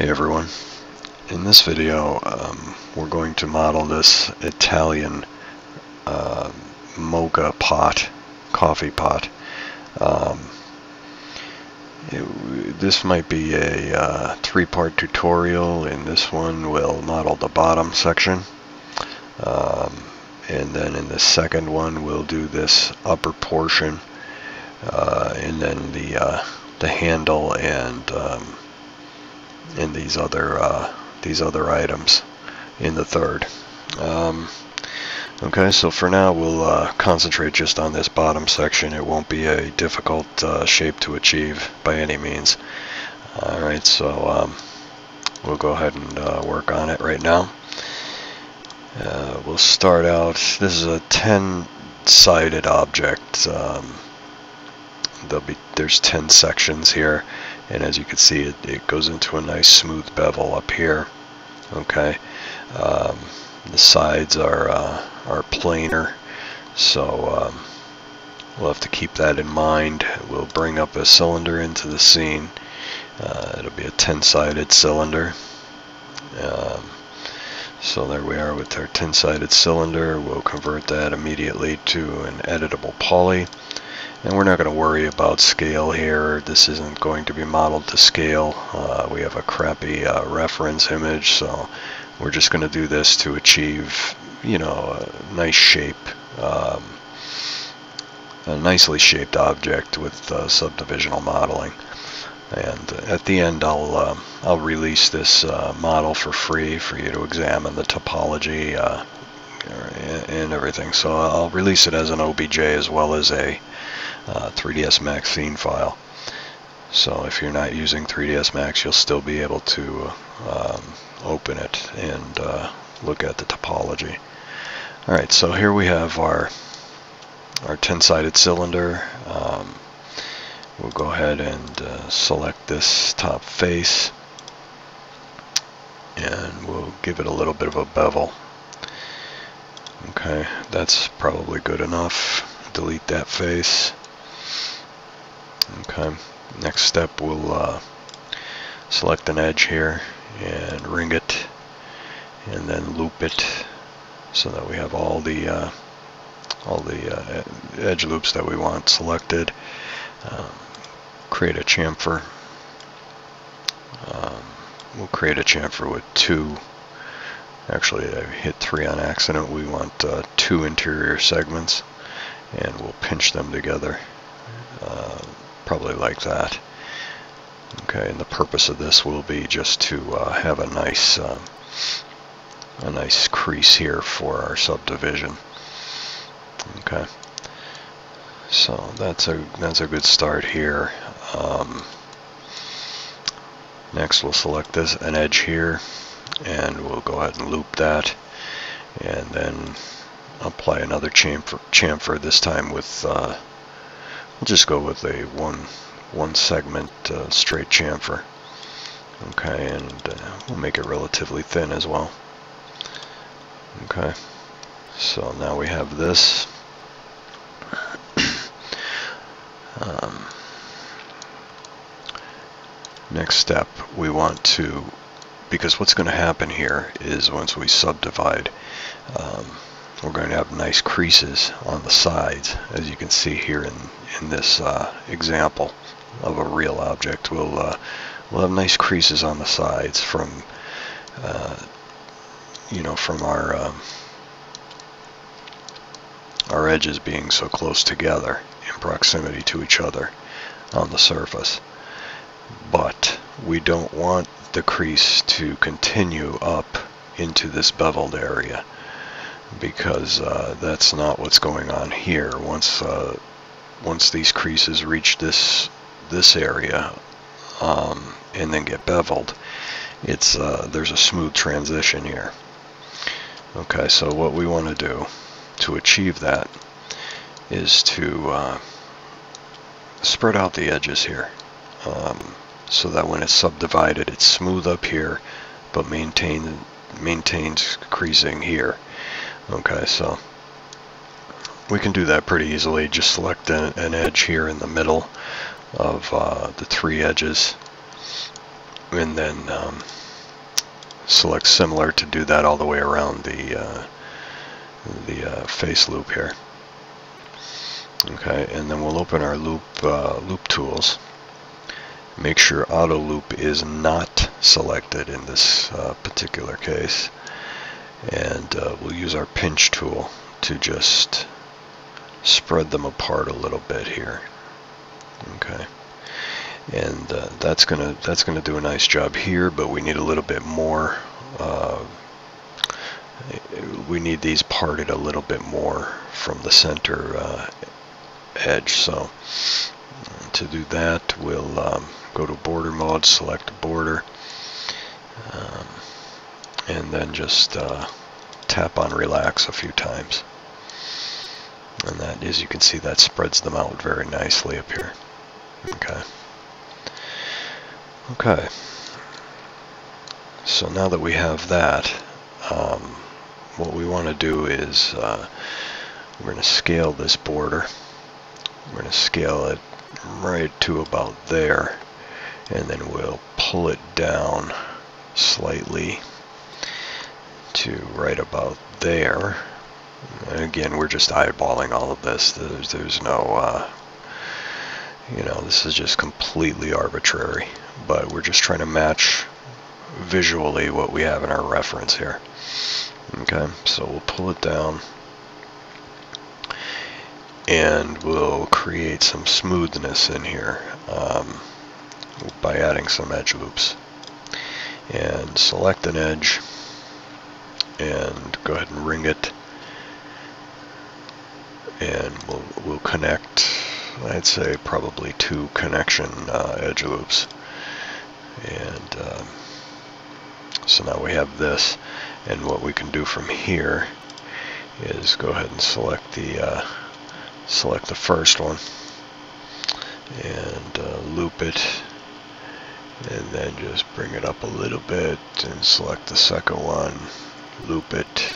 Hey everyone. In this video um, we're going to model this Italian uh, Moka pot, coffee pot. Um, it, this might be a uh, three-part tutorial. and this one we'll model the bottom section. Um, and then in the second one we'll do this upper portion uh, and then the uh, the handle and um, in these other uh, these other items in the third. Um, okay, so for now we'll uh, concentrate just on this bottom section. It won't be a difficult uh, shape to achieve by any means. Alright, so um, we'll go ahead and uh, work on it right now. Uh, we'll start out, this is a 10 sided object. Um, there'll be there's 10 sections here and as you can see it, it goes into a nice smooth bevel up here okay? Um, the sides are uh, are planar so um, we'll have to keep that in mind. We'll bring up a cylinder into the scene. Uh, it'll be a 10-sided cylinder. Um, so there we are with our 10-sided cylinder. We'll convert that immediately to an editable poly and we're not going to worry about scale here. This isn't going to be modeled to scale. Uh, we have a crappy uh, reference image, so we're just going to do this to achieve, you know, a nice shape, um, a nicely shaped object with uh, subdivisional modeling. And at the end, I'll uh, I'll release this uh, model for free for you to examine the topology uh, and everything. So I'll release it as an OBJ as well as a uh, 3ds Max scene file. So if you're not using 3ds Max, you'll still be able to um, open it and uh, look at the topology. Alright, so here we have our our 10-sided cylinder. Um, we'll go ahead and uh, select this top face and we'll give it a little bit of a bevel. Okay, that's probably good enough. Delete that face. Okay, next step we'll uh, select an edge here and ring it and then loop it so that we have all the uh, all the uh, edge loops that we want selected. Um, create a chamfer. Um, we'll create a chamfer with two actually I hit three on accident we want uh, two interior segments and we'll pinch them together uh, probably like that. Okay, and the purpose of this will be just to uh, have a nice um, a nice crease here for our subdivision. Okay, so that's a that's a good start here. Um, next, we'll select this an edge here, and we'll go ahead and loop that, and then apply another chamfer, chamfer this time with uh, We'll just go with a one one segment uh, straight chamfer. Okay, and uh, we'll make it relatively thin as well. Okay, so now we have this. um, next step, we want to, because what's going to happen here is once we subdivide, um, we're going to have nice creases on the sides as you can see here in, in this uh, example of a real object. We'll, uh, we'll have nice creases on the sides from uh, you know from our um, our edges being so close together in proximity to each other on the surface. But we don't want the crease to continue up into this beveled area because uh, that's not what's going on here. Once uh, once these creases reach this this area um, and then get beveled, it's uh, there's a smooth transition here. Okay, so what we want to do to achieve that is to uh, spread out the edges here um, so that when it's subdivided it's smooth up here but maintain maintains creasing here. Okay, so we can do that pretty easily. Just select an, an edge here in the middle of uh, the three edges and then um, select similar to do that all the way around the uh, the uh, face loop here. Okay, and then we'll open our loop uh, loop tools. Make sure auto loop is not selected in this uh, particular case, and uh, we'll use our pinch tool to just spread them apart a little bit here. Okay and uh, that's gonna that's gonna do a nice job here but we need a little bit more uh, we need these parted a little bit more from the center uh, edge so to do that we'll um, go to border mode select border um, and then just uh, tap on relax a few times and that as you can see that spreads them out very nicely up here okay Okay. So now that we have that, um, what we want to do is uh, we're going to scale this border. We're going to scale it right to about there and then we'll pull it down slightly to right about there. And again, we're just eyeballing all of this. There's, there's no, uh, you know, this is just completely arbitrary but we're just trying to match visually what we have in our reference here. Okay, so we'll pull it down and we'll create some smoothness in here um, by adding some edge loops. And select an edge and go ahead and ring it. And we'll, we'll connect I'd say probably two connection uh, edge loops. And um, so now we have this and what we can do from here is go ahead and select the uh, select the first one and uh, loop it and then just bring it up a little bit and select the second one loop it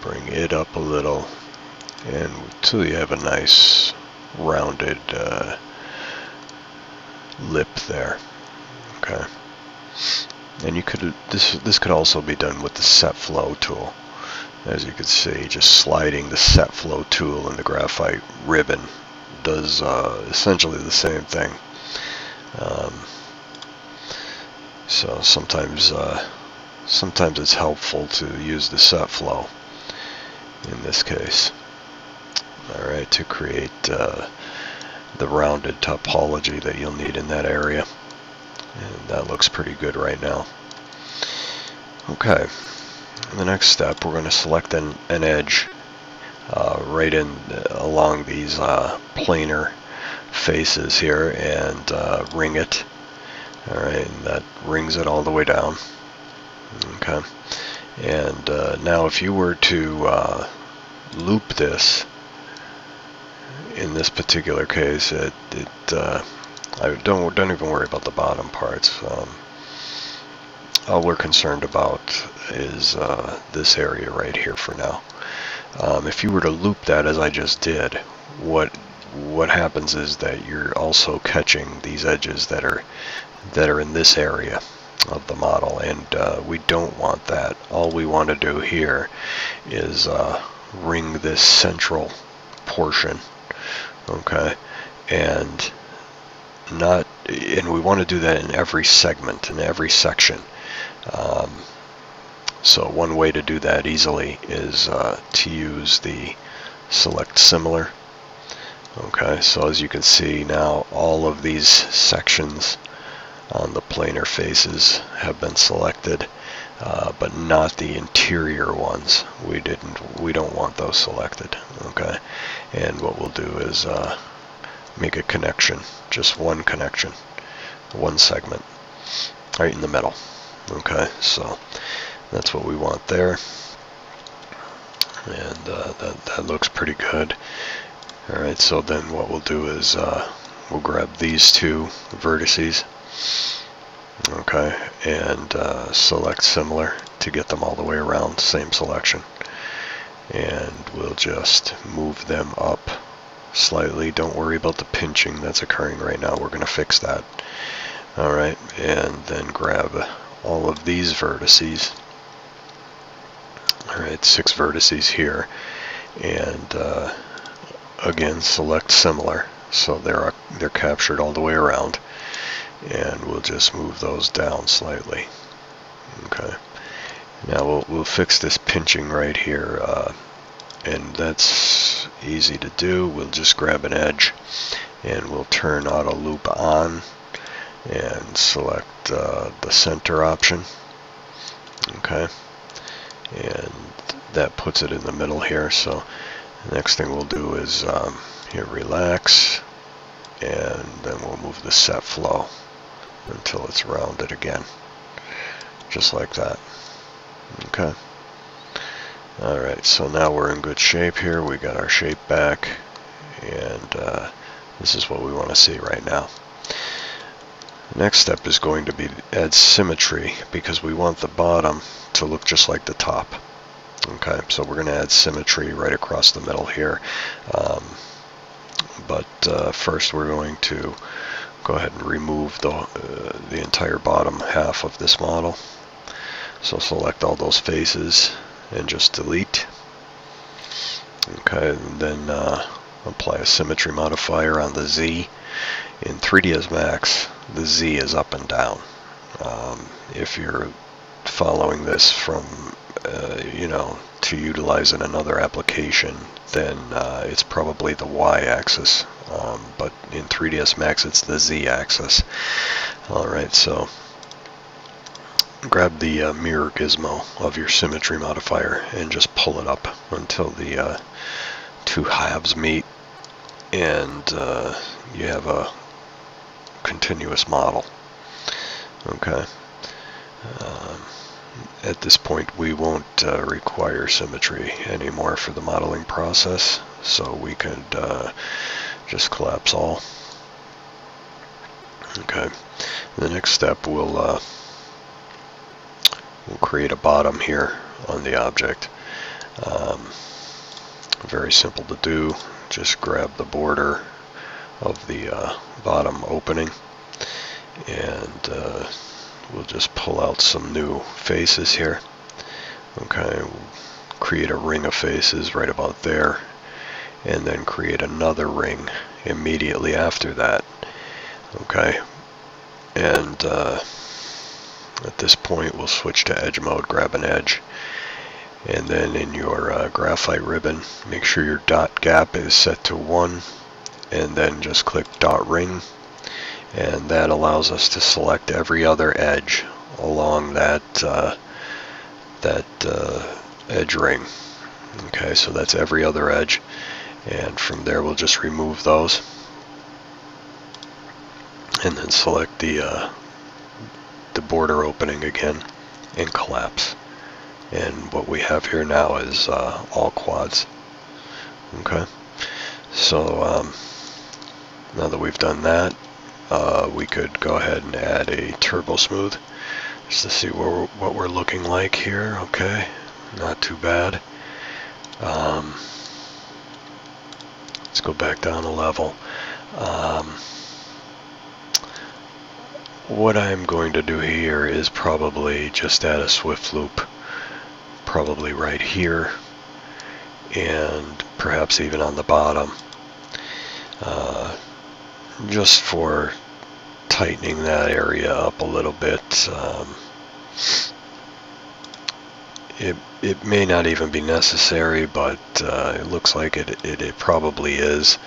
bring it up a little and until you have a nice rounded uh, lip there Okay. And you could this this could also be done with the set flow tool. As you can see, just sliding the set flow tool in the graphite ribbon does uh, essentially the same thing. Um, so sometimes uh, sometimes it's helpful to use the set flow in this case. Alright, to create uh, the rounded topology that you'll need in that area. And that looks pretty good right now. Okay, the next step we're going to select an, an edge uh, right in uh, along these uh, planar faces here and uh, ring it. Alright, that rings it all the way down. Okay, and uh, now if you were to uh, loop this, in this particular case, it, it I don't don't even worry about the bottom parts. Um, all we're concerned about is uh, this area right here for now. Um, if you were to loop that as I just did, what what happens is that you're also catching these edges that are that are in this area of the model and uh, we don't want that. All we want to do here is uh, ring this central portion okay and not, and we want to do that in every segment, in every section. Um, so one way to do that easily is uh, to use the select similar. Okay, so as you can see now, all of these sections on the planar faces have been selected, uh, but not the interior ones. We didn't, we don't want those selected. Okay, and what we'll do is uh, make a connection, just one connection, one segment, right in the middle. Okay, so that's what we want there. And uh, that, that looks pretty good. Alright, so then what we'll do is uh, we'll grab these two vertices, okay, and uh, select similar to get them all the way around, same selection. And we'll just move them up slightly. Don't worry about the pinching that's occurring right now. We're going to fix that. Alright, and then grab all of these vertices. Alright, six vertices here. And uh, again, select similar. So they're, they're captured all the way around. And we'll just move those down slightly. Okay. Now we'll, we'll fix this pinching right here. Uh, and that's easy to do. We'll just grab an edge and we'll turn auto loop on and select uh, the center option okay and that puts it in the middle here so the next thing we'll do is um, here relax and then we'll move the set flow until it's rounded again. Just like that. Okay. Alright so now we're in good shape here. We got our shape back and uh, this is what we want to see right now. Next step is going to be add symmetry because we want the bottom to look just like the top. Okay, so we're going to add symmetry right across the middle here. Um, but uh, first we're going to go ahead and remove the, uh, the entire bottom half of this model. So select all those faces and just delete. Okay, and then uh, apply a symmetry modifier on the Z. In 3ds Max, the Z is up and down. Um, if you're following this from, uh, you know, to utilize in another application, then uh, it's probably the y-axis. Um, but in 3ds Max, it's the z-axis. Alright, so grab the uh, mirror gizmo of your symmetry modifier and just pull it up until the uh, two halves meet and uh, you have a continuous model. Okay. Um, at this point we won't uh, require symmetry anymore for the modeling process so we could uh, just collapse all. Okay. The next step we'll uh, we'll create a bottom here on the object. Um, very simple to do. Just grab the border of the uh, bottom opening and uh, we'll just pull out some new faces here okay we'll create a ring of faces right about there and then create another ring immediately after that okay? And uh, at this point we'll switch to edge mode grab an edge. And then in your uh, graphite ribbon make sure your dot gap is set to 1 and then just click dot ring. And that allows us to select every other edge along that uh, that uh, edge ring okay? So that's every other edge and from there we'll just remove those. And then select the uh, the border opening again and collapse. And what we have here now is uh, all quads. Okay? So um, now that we've done that, uh, we could go ahead and add a turbo smooth just to see what we're, what we're looking like here. Okay, not too bad. Um, let's go back down a level. Um, what I'm going to do here is probably just add a swift loop probably right here and perhaps even on the bottom uh, just for tightening that area up a little bit. Um, it, it may not even be necessary, but uh, it looks like it, it, it, probably is.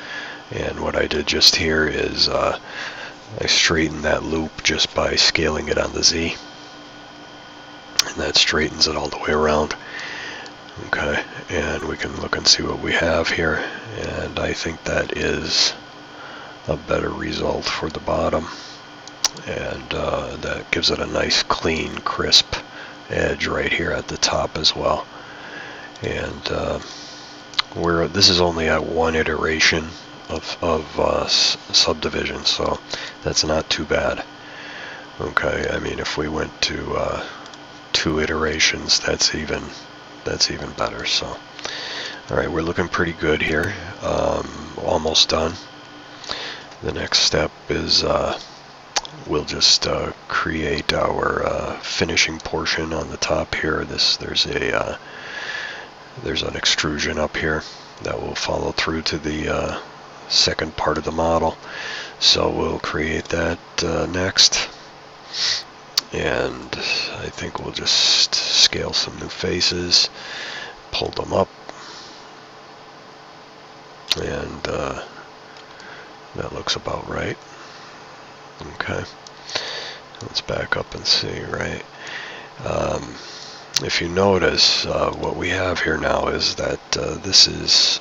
And what I did just here is uh, I straightened that loop just by scaling it on the Z. And that straightens it all the way around. Okay, and we can look and see what we have here. And I think that is a better result for the bottom and uh, that gives it a nice clean crisp edge right here at the top as well. And uh, we're this is only at one iteration of, of uh, subdivision so that's not too bad. Okay I mean if we went to uh, two iterations that's even that's even better so. Alright we're looking pretty good here. Um, almost done. The next step is uh, we'll just uh, create our uh, finishing portion on the top here. This there's a uh, there's an extrusion up here that will follow through to the uh, second part of the model. So we'll create that uh, next. And I think we'll just scale some new faces, pull them up, and uh, that looks about right. Okay, let's back up and see, right? Um, if you notice, uh, what we have here now is that uh, this is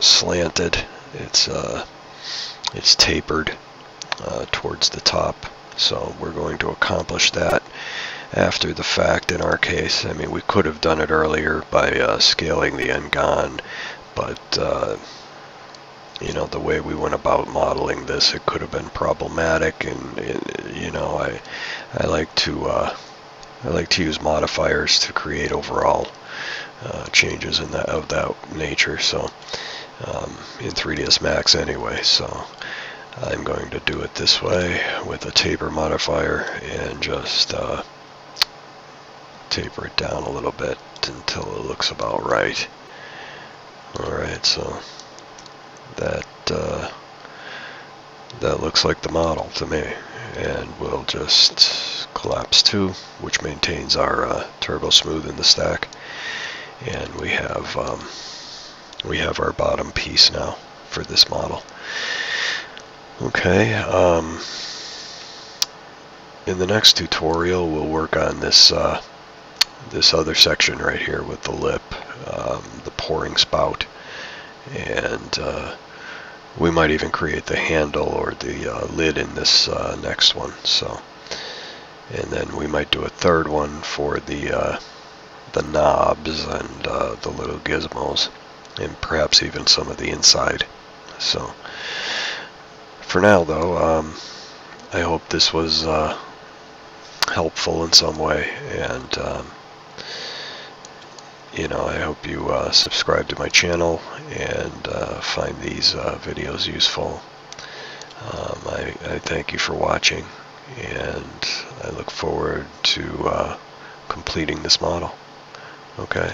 slanted. It's uh, it's tapered uh, towards the top. So we're going to accomplish that after the fact in our case. I mean, we could have done it earlier by uh, scaling the n-gon, but uh, you know the way we went about modeling this, it could have been problematic, and it, you know I I like to uh, I like to use modifiers to create overall uh, changes in that of that nature. So um, in 3ds Max anyway. So I'm going to do it this way with a taper modifier and just uh, taper it down a little bit until it looks about right. Alright, so that uh, that looks like the model to me. And we'll just collapse 2, which maintains our uh, turbo smooth in the stack. And we have um, we have our bottom piece now for this model. Okay, um, in the next tutorial we'll work on this uh, this other section right here with the lip, um, the pouring spout, and uh, we might even create the handle or the uh, lid in this uh, next one. So, and then we might do a third one for the uh, the knobs and uh, the little gizmos and perhaps even some of the inside. So for now though, um, I hope this was uh, helpful in some way and um, you know, I hope you uh, subscribe to my channel and uh, find these uh, videos useful. Um, I, I, thank you for watching and I look forward to uh, completing this model. Okay.